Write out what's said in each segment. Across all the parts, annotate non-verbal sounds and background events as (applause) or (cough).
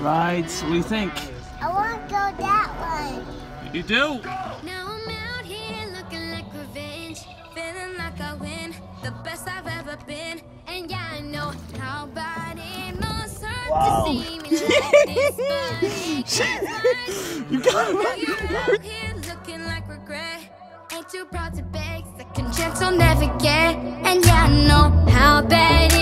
Rides. What do you think? I want to go that one. You do? Now I'm out here looking like revenge, feeling like I win, the best I've ever been. And yeah, I know how bad it must hurt Whoa. to see me like this, but (laughs) it is You got Now it. you're out here looking like regret. Ain't too proud to beg, second chance I'll never get. And yeah, I know how bad it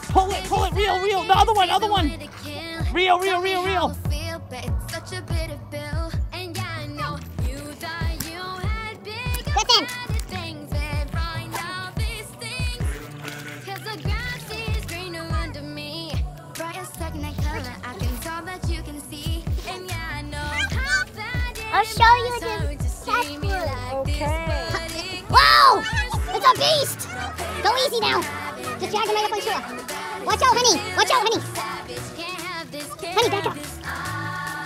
pull it, pull it. Reel, reel. The other one, other one. Reel, reel, reel, reel. Listen. I'll show you the Okay. Wow! It's a beast! Go easy now. Just drag him right up on shore. Watch out, honey. Watch out, honey. Honey, back up.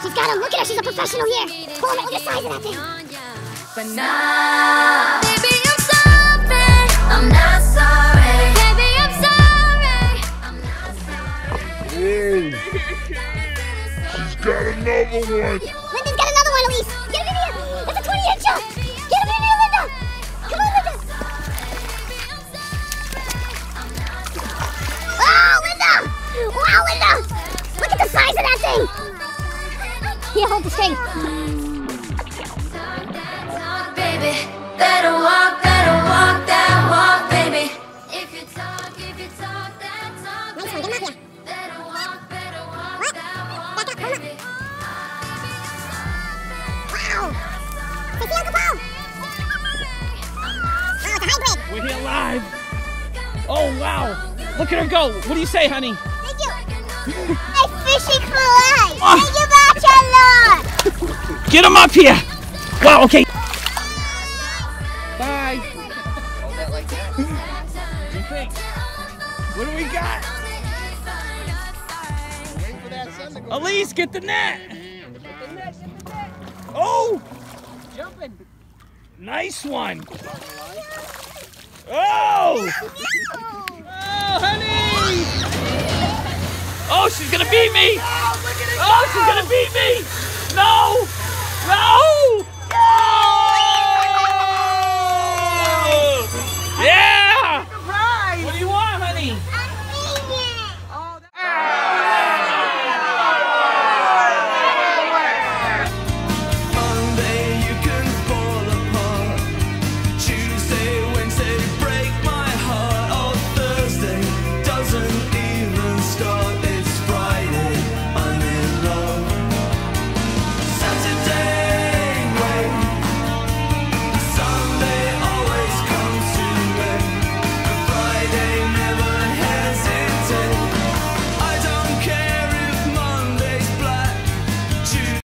She's got him. Look at her. She's a professional here. Pull him. Look at the size of that thing. But nah, baby, I'm sorry. I'm not sorry. Baby, I'm sorry. I'm not sorry. She's got another one. Wow. Say, see, Uncle Paul. Wow, it's a high grade. We're here live. Oh, wow. Look at her go. What do you say, honey? Thank you. (laughs) Hey, fishing for life. Thank you much a. (laughs) Get him up here. Wow, okay. Bye. What do you think? What do we got? Elise, get the net. Oh! Jumping. Nice one. Oh! Oh, gonna beat me! Oh, she's gonna beat me!